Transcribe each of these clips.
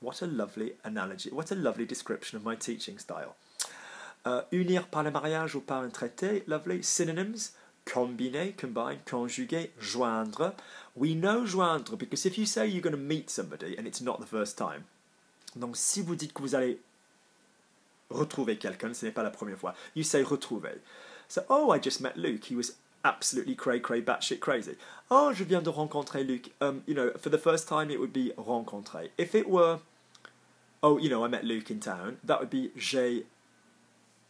What a lovely analogy. What a lovely description of my teaching style. Uh, unir par le mariage ou par un traité, lovely. Synonyms, combiner, combine, conjuguer, joindre. We know joindre because if you say you're going to meet somebody and it's not the first time, donc si vous dites que vous allez retrouver quelqu'un, ce n'est pas la première fois, you say retrouver. So, oh, I just met Luke. He was absolutely cray cray batshit crazy. Oh, je viens de rencontrer Luke. Um, you know, for the first time it would be rencontrer. If it were, oh, you know, I met Luke in town, that would be j'ai.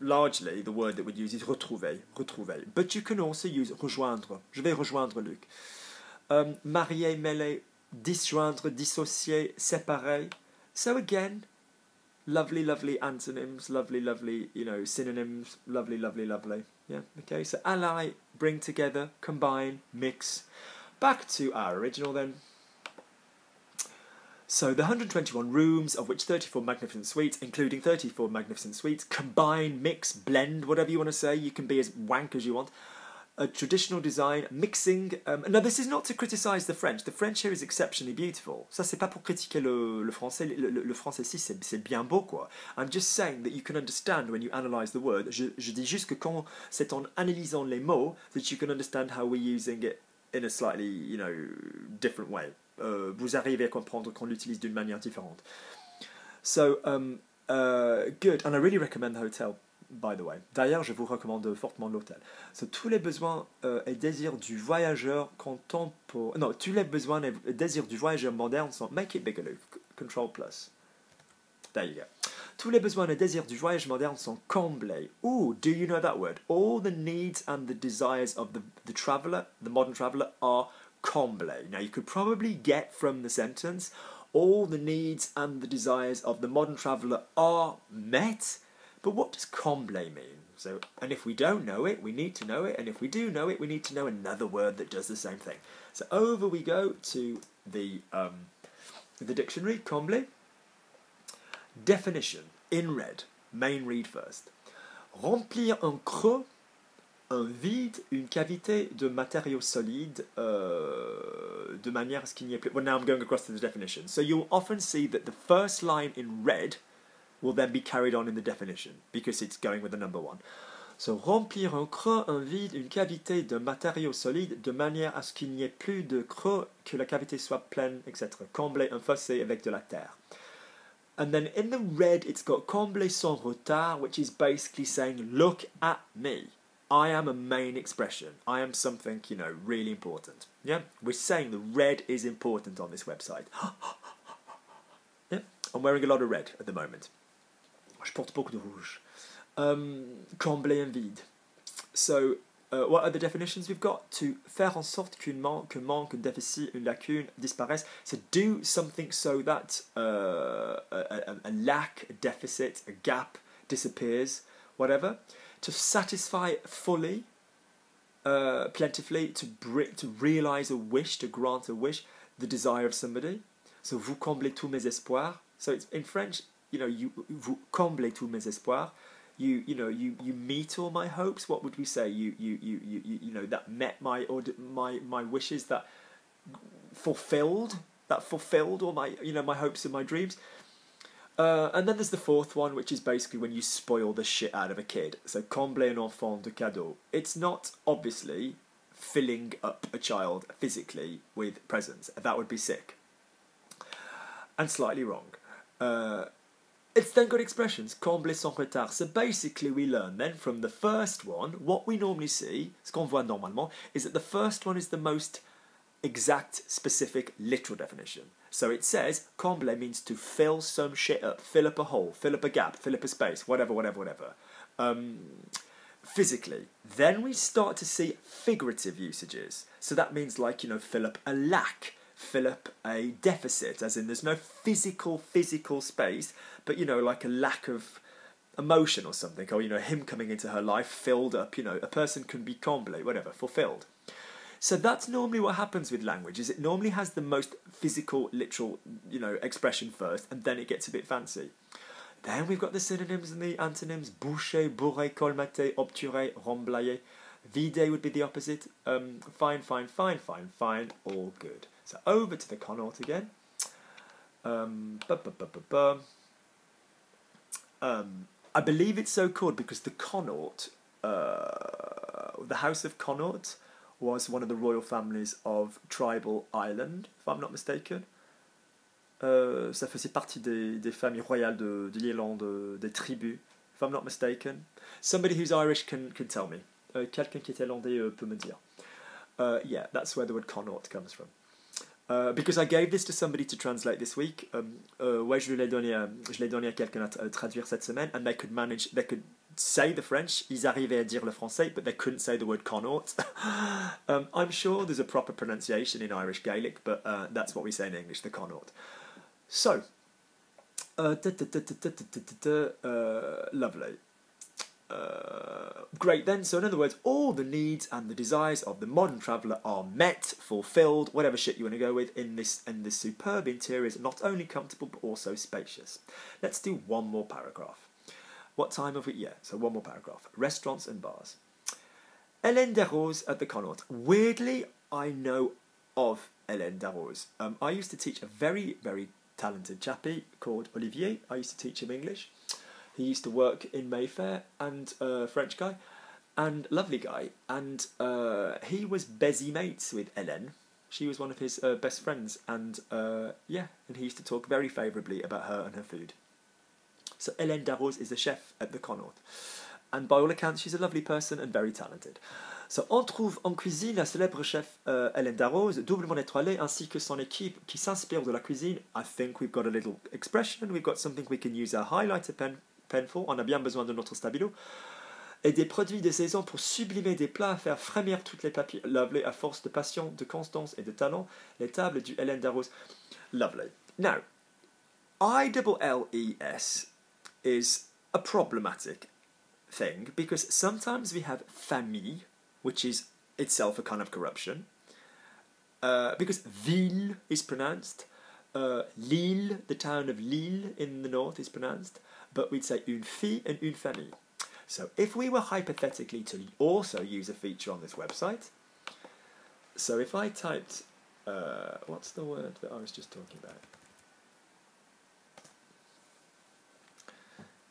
Largely, the word that we'd use is retrouver, retrouver. But you can also use rejoindre. Je vais rejoindre Luc. Um, marier, mêler, disjoindre, dissocier, séparer. So again, lovely, lovely antonyms, lovely, lovely, you know, synonyms, lovely, lovely, lovely. Yeah, okay, so ally, bring together, combine, mix. Back to our original then. So the 121 rooms, of which 34 magnificent suites, including 34 magnificent suites, combine, mix, blend, whatever you want to say. You can be as wank as you want. A traditional design, mixing. Um, now, this is not to criticise the French. The French here is exceptionally beautiful. Ça, c'est pas pour critiquer le, le français. Le, le, le français ici, c'est, bien beau, quoi. I'm just saying that you can understand when you analyse the word. Je, je dis juste que quand c'est en analysant les mots that you can understand how we're using it in a slightly, you know, different way. Euh, vous arrivez à comprendre qu'on l'utilise d'une manière différente. So, um, uh, good. And I really recommend the hotel, by the way. D'ailleurs, je vous recommande fortement l'hôtel. So, tous les besoins euh, et désirs du voyageur contemporain... Non, tous les besoins et désirs du voyageur moderne sont... Make it bigger. Control plus. There you go. Tous les besoins et désirs du voyage moderne sont comblés. Ooh, do you know that word? All the needs and the desires of the, the traveller, the modern traveller, are comblé. Now, you could probably get from the sentence all the needs and the desires of the modern traveller are met, but what does comblé mean? So, and if we don't know it, we need to know it, and if we do know it, we need to know another word that does the same thing. So, over we go to the um, the dictionary, comblé. Definition in red, main red first. Remplir un creux un vide, une cavité de matériaux solides euh, de manière à ce qu'il n'y ait plus. Well, now I'm going across to the definition. So you'll often see that the first line in red will then be carried on in the definition because it's going with the number one. So remplir un creux, un vide, une cavité de matériaux solides de manière à ce qu'il n'y ait plus de creux, que la cavité soit pleine, etc. Combler un fossé avec de la terre. And then in the red, it's got combler sans retard, which is basically saying, look at me. I am a main expression. I am something, you know, really important. Yeah? We're saying the red is important on this website. yeah? I'm wearing a lot of red at the moment. Je porte beaucoup de rouge. Um, combler un vide. So, uh, what are the definitions we've got? To faire en sorte qu'une manque, que manque, un déficit, une lacune disparaisse. So, do something so that uh, a, a, lack, a deficit, a gap disappears, whatever to satisfy fully, uh, plentifully, to to realize a wish, to grant a wish, the desire of somebody. So vous comblez tous mes espoirs. So it's in French, you know, you vous comblez tous mes espoirs. You you know you you meet all my hopes. What would we say? You you you you you know that met my my my wishes that fulfilled that fulfilled all my you know my hopes and my dreams. Uh, and then there's the fourth one, which is basically when you spoil the shit out of a kid. So, combler un enfant de cadeau. It's not obviously filling up a child physically with presents. That would be sick. And slightly wrong. Uh, it's then got expressions, combler sans retard. So basically, we learn then from the first one, what we normally see, ce qu'on voit normalement, is that the first one is the most exact, specific, literal definition. So it says combler means to fill some shit up, fill up a hole, fill up a gap, fill up a space, whatever, whatever, whatever. Um, physically. Then we start to see figurative usages. So that means like, you know, fill up a lack, fill up a deficit, as in there's no physical, physical space, but, you know, like a lack of emotion or something, or, you know, him coming into her life filled up, you know, a person can be comblé, whatever, fulfilled. So that's normally what happens with language. Is it normally has the most physical, literal, you know, expression first, and then it gets a bit fancy. Then we've got the synonyms and the antonyms: boucher, bourré, colmater, obturer, remblayer. Vide would be the opposite. Um, fine, fine, fine, fine, fine. All good. So over to the Connaught again. Um, bu- bu- bu-. Um, I believe it's so called because the Connaught, uh, the House of Connaught, was one of the royal families of Tribal Ireland, if I'm not mistaken. Euh, ça faisait partie des, des familles royales de, de l'Irlande, euh, des tribus, if I'm not mistaken. Somebody who's Irish can, can tell me. Euh, Quelqu'un qui est irlandais euh, peut me dire. Uh, yeah, that's where the word Connaught comes from. Euh, because I gave this to somebody to translate this week. Um, euh, ouais, je l'ai donné, à, je l'ai donné à quelqu'un à, traduire cette semaine. And they could manage, they could say the French. Ils arrivaient à dire le français, but they couldn't say the word connaught. um, I'm sure there's a proper pronunciation in Irish Gaelic, but uh, that's what we say in English, the connaught. So, lovely. Uh, great then. So, in other words, all the needs and the desires of the modern traveller are met, fulfilled, whatever shit you want to go with in this in this superb interior is not only comfortable but also spacious. Let's do one more paragraph. What time of we? Yeah, so one more paragraph. Restaurants and bars. Hélène Darroze at the Connaught. Weirdly, I know of Hélène Darroze. Um, I used to teach a very, very talented chappie called Olivier. I used to teach him English. He used to work in Mayfair and uh, French guy, and lovely guy. And uh, he was busy mates with Hélène. She was one of his uh, best friends, and uh, yeah, and he used to talk very favourably about her and her food. So Hélène Darroze is the chef at the Connaught. And by all accounts, she's a lovely person and very talented. So, on trouve en cuisine la célèbre chef euh, Hélène Darroze, doublement étoilée, ainsi que son équipe qui s'inspire de la cuisine. I think we've got a little expression, we've got something we can use our highlighter pen, On a bien besoin de notre stabilo. Et des produits de saison pour sublimer des plats, faire frémir toutes les papilles. Lovely, à force de passion, de constance et de talent. Les tables du Hélène Darroze. Lovely. Now, I double L E S is a problematic thing because sometimes we have famille, which is itself a kind of corruption. Uh, because ville is pronounced, uh, Lille, the town of Lille in the north, is pronounced, but we'd say une fille and une famille. So if we were hypothetically to also use a feature on this website, so if I typed, uh, what's the word that I was just talking about?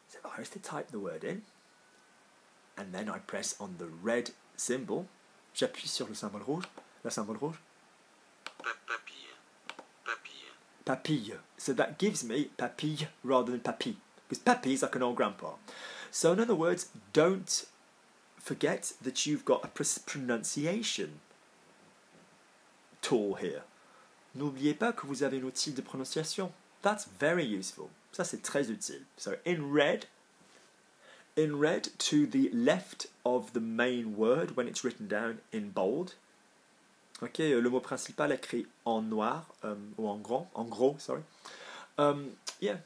So if I was to type the word in, and then I press on the red symbol, j'appuie sur le symbole rouge, la symbole rouge, Papille. Papille. papille. So that gives me papille rather than papy, because papy is like an old grandpa. So in other words, don't forget that you've got a pronunciation tool here. N'oubliez pas que vous avez un outil de prononciation. That's very useful. Ça c'est très utile. So in red, in red to the left of the main word when it's written down in bold. Ok, euh, le mot principal écrit en noir um, ou en grand, en gros, sorry. Um, yeah.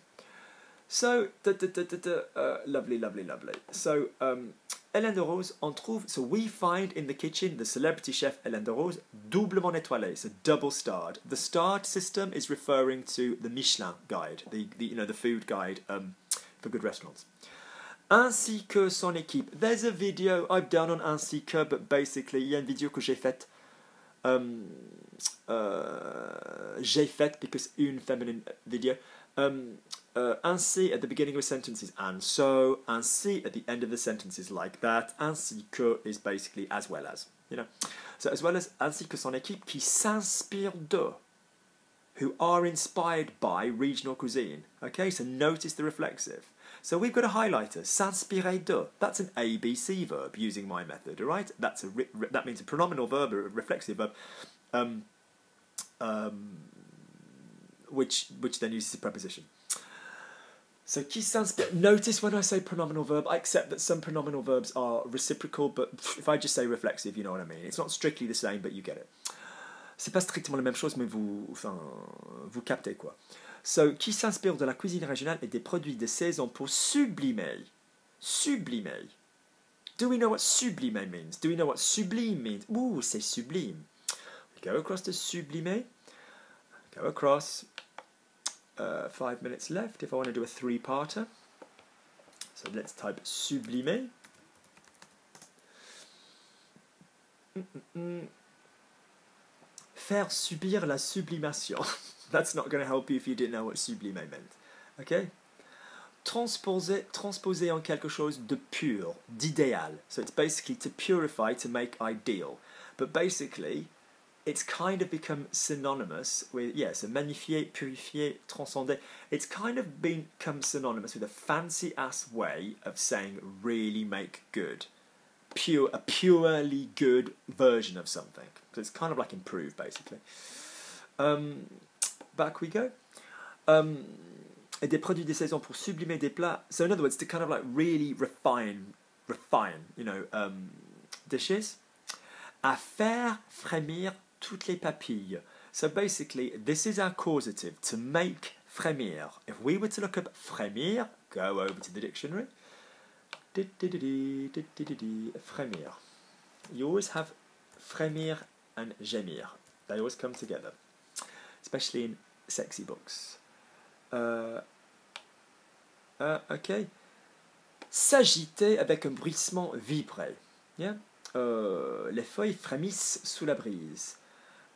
So, da, da, da, uh, lovely, lovely, lovely. So, um, Hélène Darroze, on trouve, so we find in the kitchen the celebrity chef Hélène Darroze, doublement étoilé, so double starred. The starred system is referring to the Michelin guide, the, the you know the food guide um, for good restaurants. Ainsi que son équipe. There's a video I've done on ainsi que, but basically, il y a une vidéo que j'ai faite um, uh, j'ai fait because une feminine video. Um, uh, ainsi at the beginning of a sentence is and so, ainsi at the end of the sentence is like that, ainsi que is basically as well as, you know. So as well as ainsi que son équipe qui s'inspire de, who are inspired by regional cuisine. Okay, so notice the reflexive. So we've got a highlighter, s'inspirer de. That's an ABC verb using my method, all right? That's a that means a pronominal verb a reflexive verb, um, um, which which then uses a preposition. So qui s'inspire. Notice when I say pronominal verb, I accept that some pronominal verbs are reciprocal, but if I just say reflexive, you know what I mean. It's not strictly the same, but you get it. C'est pas strictement la même chose, mais vous, vous captez quoi. So, qui s'inspire de la cuisine régionale et des produits de saison pour sublimer. Sublimer. Do we know what sublimer means? Do we know what sublime means? Ooh, c'est sublime. We go across to sublimer. Go across. Uh, five minutes left if I want to do a three-parter. So let's type sublimer. Mm-mm-mm. Faire subir la sublimation. That's not going to help you if you didn't know what sublimer meant. Okay? Transposer, transposer en quelque chose de pur, d'idéal. So it's basically to purify, to make ideal. But basically, it's kind of become synonymous with, yes, yeah, so magnifier, purifier, transcender. It's kind of become synonymous with a fancy ass way of saying really make good. Pure, a purely good version of something. So it's kind of like improve, basically. Um, back we go. Um, des produits de saison pour sublimer des plats. So in other words, to kind of like really refine, refine, you know, um, dishes. À faire frémir toutes les papilles. So basically, this is our causative, to make frémir. If we were to look up frémir, go over to the dictionary. Frémir. You always have frémir and gémir. They always come together, especially in sexy books. Uh, uh, ok. S'agiter avec un bruissement vibré. Uh, les feuilles frémissent sous la brise.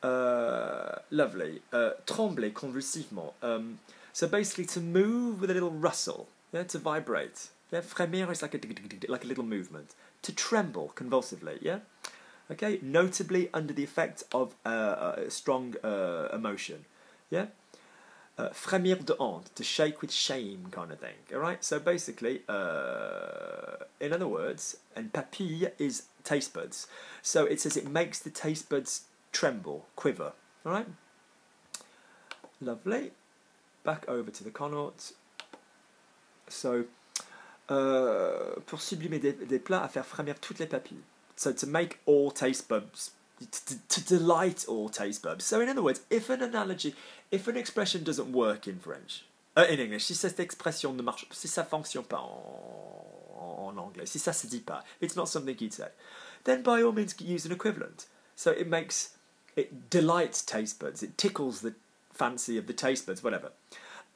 Uh, lovely. Uh, trembler convulsivement. Um, so basically, to move with a little rustle, yeah, to vibrate. Yeah, frémir is like a like a little movement. To tremble convulsively. Yeah. Okay, notably under the effect of uh, a strong uh, emotion. Yeah. Uh, frémir de honte, to shake with shame, kind of thing. All right. So basically, uh, in other words, and papille is taste buds. So it says it makes the taste buds tremble, quiver. All right. Lovely. Back over to the Connaught. So, uh, pour sublimer des, des plats, à faire frémir toutes les papilles. So to make all taste buds, to, to delight all taste buds. So in other words, if an analogy, if an expression doesn't work in French, uh, in English, si cette expression ne marche, si ça fonctionne pas en, en anglais, si ça se dit pas, it's not something you'd say, then by all means use an equivalent. So it makes, it delights taste buds, it tickles the fancy of the taste buds, whatever.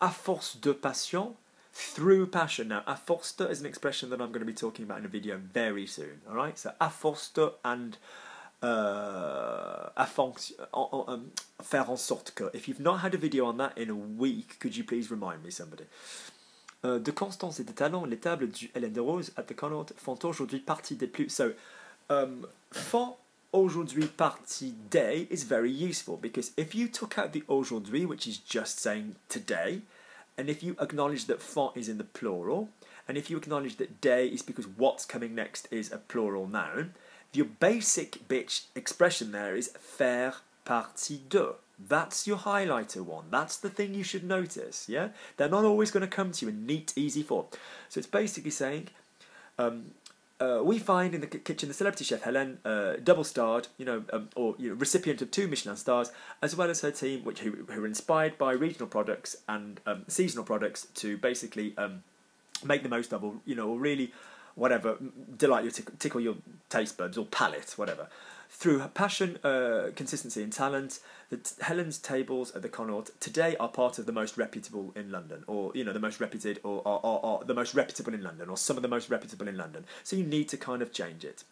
À force de passion, through passion. Now, à force de is an expression that I'm going to be talking about in a video very soon. All right, so à force de and uh, à fonction, um, faire en sorte que. If you've not had a video on that in a week, could you please remind me, somebody? Uh, de constance et de talent, les tables du Hélène Darroze at the Connaught font aujourd'hui partie des plus. So, um, font aujourd'hui partie day is very useful because if you took out the aujourd'hui, which is just saying today, and if you acknowledge that font is in the plural, and if you acknowledge that day is because what's coming next is a plural noun, your basic bitch expression there is faire partie de. That's your highlighter one. That's the thing you should notice, yeah? They're not always going to come to you in neat, easy form. So it's basically saying, um, uh, we find in the kitchen the celebrity chef Helen, uh, double starred, you know, um, or you know, recipient of two Michelin stars, as well as her team, which who, are inspired by regional products and um, seasonal products to basically um, make the most of, or you know, or really, whatever, delight your tickle your taste buds or palate, whatever. Through her passion, uh, consistency, and talent, the t- Helen's tables at the Connaught today are part of the most reputable in London, or you know the most reputed, or, or, or, or the most reputable in London, or some of the most reputable in London. So you need to kind of change it.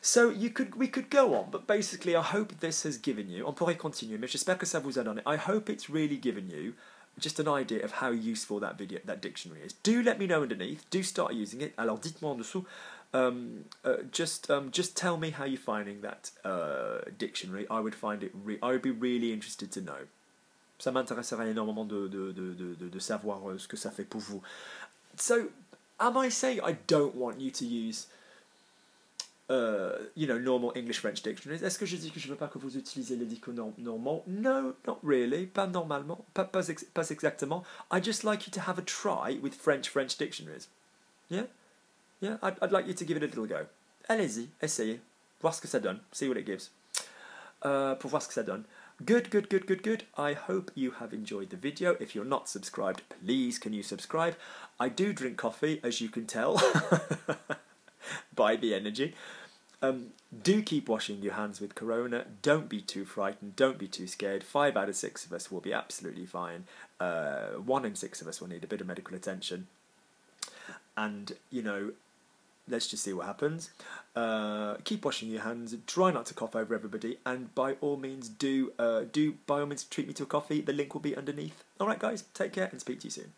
So you could, we could go on, but basically, I hope this has given you. On pourrait continuer, mais j'espère que ça vous a donné. I hope it's really given you just an idea of how useful that video, that dictionary is. Do let me know underneath. Do start using it. Alors dites-moi en dessous. Um, uh, just um, just tell me how you're finding that uh, dictionary. I would find it. Re- I would be really interested to know. Ça m'intéresserait énormément de, de, de, de, de savoir euh, ce que ça fait pour vous. So, am I saying I don't want you to use, uh, you know, normal English French dictionaries? Est-ce que je dis que je veux pas que vous utilisiez les dictionnaires normaux? No, not really. Pas normalement. Pas, pas, ex- pas exactement. I just like you to have a try with French French dictionaries. Yeah. Yeah, I'd, I'd like you to give it a little go. Allez-y, essayez. Voir ce que ça donne. See what it gives. Uh, pour voir ce que ça donne. Good, good, good, good, good. I hope you have enjoyed the video. If you're not subscribed, please can you subscribe? I do drink coffee, as you can tell by the energy. Um, do keep washing your hands with Corona. Don't be too frightened. Don't be too scared. Five out of six of us will be absolutely fine. Uh, one in six of us will need a bit of medical attention. And, you know, let's just see what happens. Uh, keep washing your hands. Try not to cough over everybody, and by all means, do uh, do by all means treat me to a coffee. The link will be underneath. All right, guys, take care and speak to you soon.